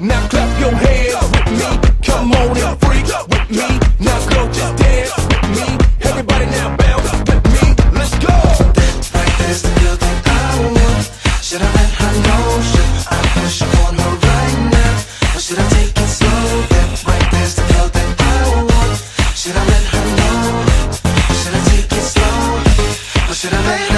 Now clap your hands with me. Come on and freak with me. Now go just dance with me. Everybody now bounce with me. Let's go. That's right, that's the girl that I want. Should I let her know? Should I push up on her right now? Or should I take it slow? That's right, that's the girl that I want. Should I let her know? Should I take it slow? Or should I let her know?